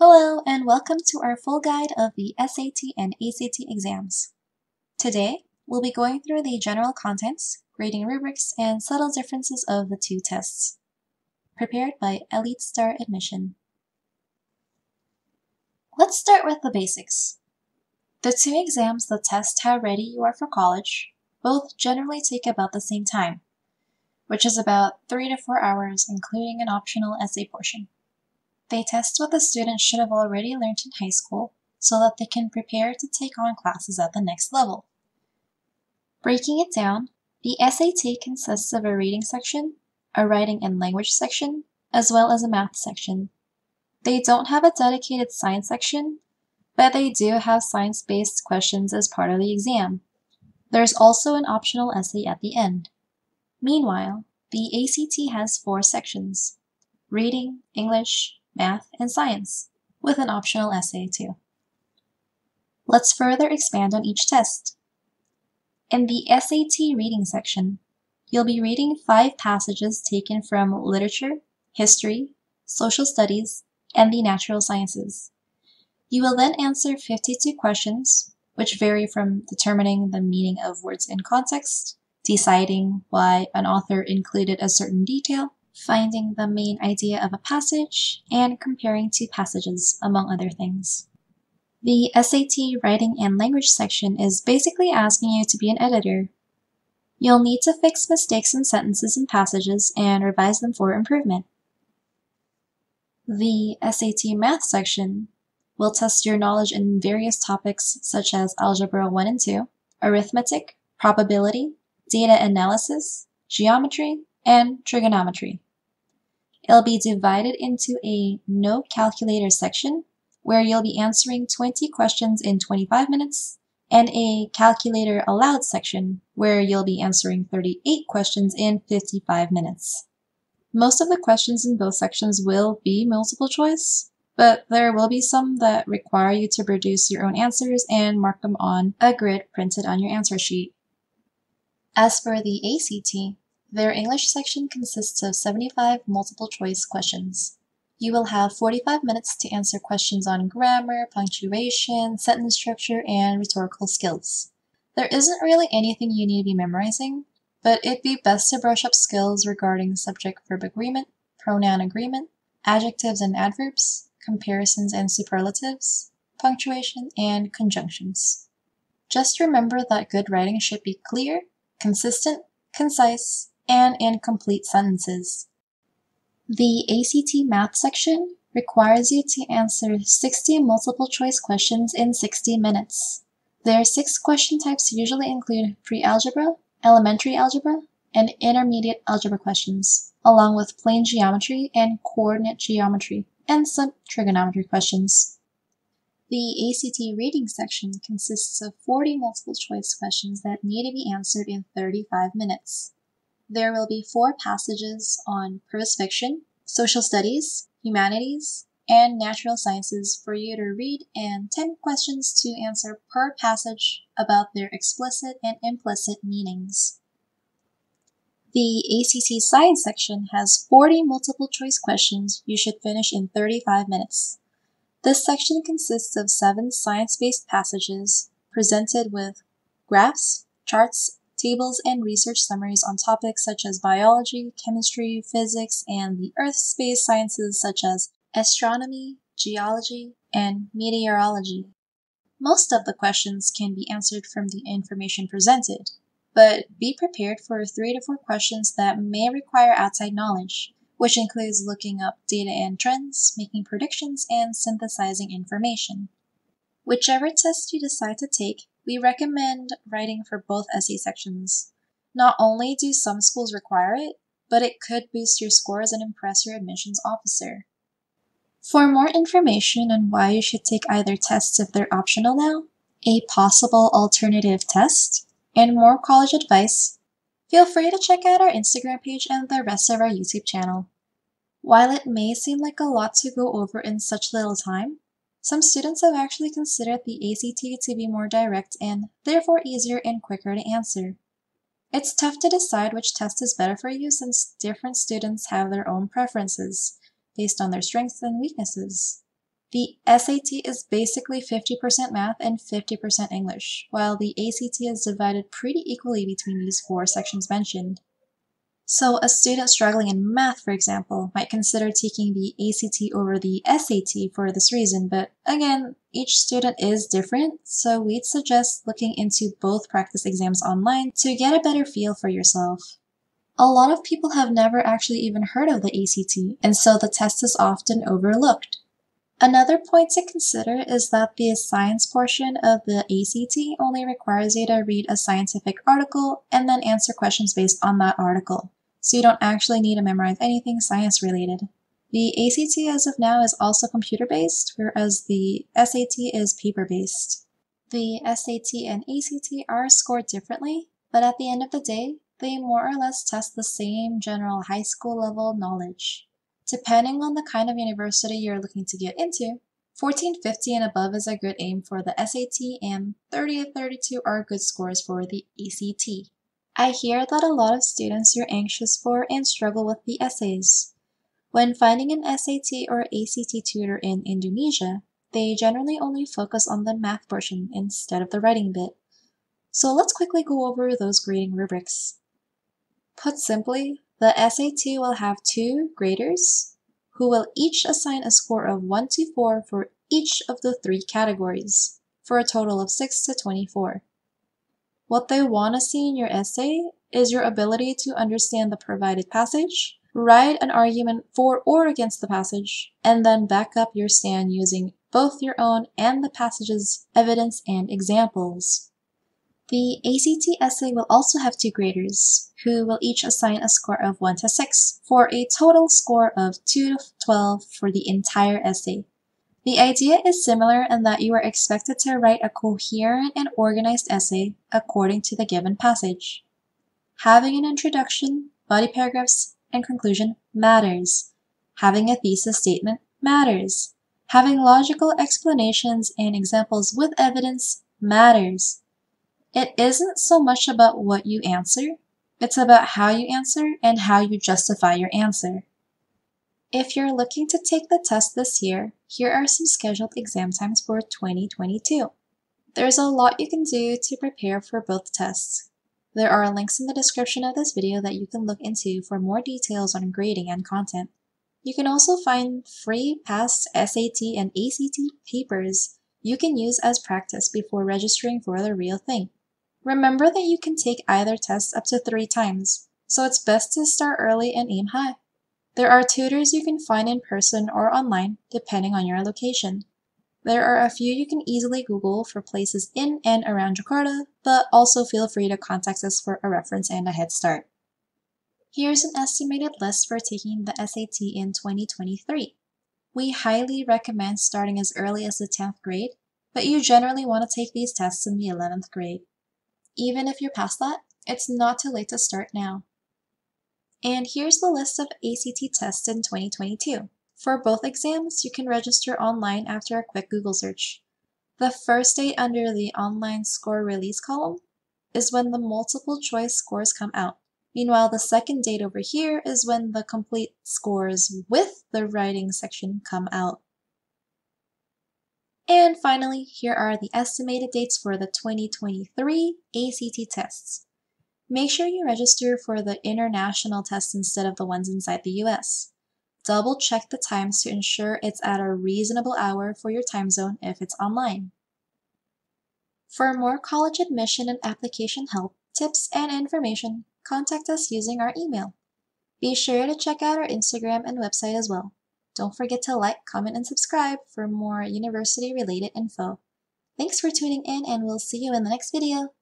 Hello and welcome to our full guide of the SAT and ACT exams. Today, we'll be going through the general contents, grading rubrics, and subtle differences of the two tests. Prepared by Elite Star Admission. Let's start with the basics. The two exams that test how ready you are for college both generally take about the same time, which is about 3 to 4 hours including an optional essay portion. They test what the student should have already learned in high school so that they can prepare to take on classes at the next level. Breaking it down, the SAT consists of a reading section, a writing and language section, as well as a math section. They don't have a dedicated science section, but they do have science-based questions as part of the exam. There's also an optional essay at the end. Meanwhile, the ACT has four sections, reading, English, math, and science, with an optional essay too. Let's further expand on each test. In the SAT reading section, you'll be reading five passages taken from literature, history, social studies, and the natural sciences. You will then answer 52 questions, which vary from determining the meaning of words in context, deciding why an author included a certain detail, finding the main idea of a passage, and comparing two passages, among other things. The SAT Writing and Language section is basically asking you to be an editor. You'll need to fix mistakes in sentences and passages and revise them for improvement. The SAT Math section will test your knowledge in various topics such as Algebra 1 and 2, arithmetic, probability, data analysis, geometry, and trigonometry. It'll be divided into a no calculator section where you'll be answering 20 questions in 25 minutes and a calculator allowed section where you'll be answering 38 questions in 55 minutes. Most of the questions in both sections will be multiple choice, but there will be some that require you to produce your own answers and mark them on a grid printed on your answer sheet. As for the ACT, their English section consists of 75 multiple choice questions. You will have 45 minutes to answer questions on grammar, punctuation, sentence structure, and rhetorical skills. There isn't really anything you need to be memorizing, but it'd be best to brush up skills regarding subject-verb agreement, pronoun agreement, adjectives and adverbs, comparisons and superlatives, punctuation, and conjunctions. Just remember that good writing should be clear, consistent, concise, and incomplete sentences. The ACT Math section requires you to answer 60 multiple choice questions in 60 minutes. Their six question types usually include pre-algebra, elementary algebra, and intermediate algebra questions, along with plane geometry and coordinate geometry, and some trigonometry questions. The ACT reading section consists of 40 multiple choice questions that need to be answered in 35 minutes. There will be four passages on prose fiction, social studies, humanities, and natural sciences for you to read and 10 questions to answer per passage about their explicit and implicit meanings. The ACT Science section has 40 multiple choice questions you should finish in 35 minutes. This section consists of seven science based passages presented with graphs, charts, tables, and research summaries on topics such as biology, chemistry, physics, and the earth space sciences such as astronomy, geology, and meteorology. Most of the questions can be answered from the information presented, but be prepared for three to four questions that may require outside knowledge, which includes looking up data and trends, making predictions, and synthesizing information. Whichever test you decide to take, we recommend writing for both essay sections. Not only do some schools require it, but it could boost your scores and impress your admissions officer. For more information on why you should take either tests if they're optional now, a possible alternative test, and more college advice, feel free to check out our Instagram page and the rest of our YouTube channel. While it may seem like a lot to go over in such little time, some students have actually considered the ACT to be more direct and therefore easier and quicker to answer. It's tough to decide which test is better for you since different students have their own preferences based on their strengths and weaknesses. The SAT is basically 50% math and 50% English, while the ACT is divided pretty equally between these four sections mentioned. So a student struggling in math, for example, might consider taking the ACT over the SAT for this reason, but again, each student is different, so we'd suggest looking into both practice exams online to get a better feel for yourself. A lot of people have never actually even heard of the ACT, and so the test is often overlooked. Another point to consider is that the science portion of the ACT only requires you to read a scientific article and then answer questions based on that article, so you don't actually need to memorize anything science related. The ACT as of now is also computer based, whereas the SAT is paper based. The SAT and ACT are scored differently, but at the end of the day, they more or less test the same general high school level knowledge. Depending on the kind of university you're looking to get into, 1450 and above is a good aim for the SAT, and 30-32 are good scores for the ACT. I hear that a lot of students are anxious for and struggle with the essays. When finding an SAT or ACT tutor in Indonesia, they generally only focus on the math portion instead of the writing bit. So let's quickly go over those grading rubrics. Put simply, the SAT will have two graders who will each assign a score of 1 to 4 for each of the three categories, for a total of 6 to 24. What they want to see in your essay is your ability to understand the provided passage, write an argument for or against the passage, and then back up your stand using both your own and the passage's evidence and examples. The ACT essay will also have two graders, who will each assign a score of 1 to 6, for a total score of 2 to 12 for the entire essay. The idea is similar in that you are expected to write a coherent and organized essay according to the given passage. Having an introduction, body paragraphs, and conclusion matters. Having a thesis statement matters. Having logical explanations and examples with evidence matters. It isn't so much about what you answer, it's about how you answer and how you justify your answer. If you're looking to take the test this year, here are some scheduled exam times for 2022. There's a lot you can do to prepare for both tests. There are links in the description of this video that you can look into for more details on grading and content. You can also find free past SAT and ACT papers you can use as practice before registering for the real thing. Remember that you can take either test up to three times, so it's best to start early and aim high. There are tutors you can find in person or online, depending on your location. There are a few you can easily Google for places in and around Jakarta, but also feel free to contact us for a reference and a head start. Here's an estimated list for taking the SAT in 2023. We highly recommend starting as early as the 10th grade, but you generally want to take these tests in the 11th grade. Even if you're past that, it's not too late to start now. And here's the list of ACT tests in 2022. For both exams, you can register online after a quick Google search. The first date under the online score release column is when the multiple choice scores come out. Meanwhile, the second date over here is when the complete scores with the writing section come out. And finally, here are the estimated dates for the 2023 ACT tests. Make sure you register for the international tests instead of the ones inside the US. Double check the times to ensure it's at a reasonable hour for your time zone if it's online. For more college admission and application help, tips, and information, contact us using our email. Be sure to check out our Instagram and website as well. Don't forget to like, comment, and subscribe for more university related info. Thanks for tuning in, and we'll see you in the next video.